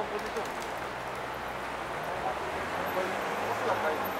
のポジション。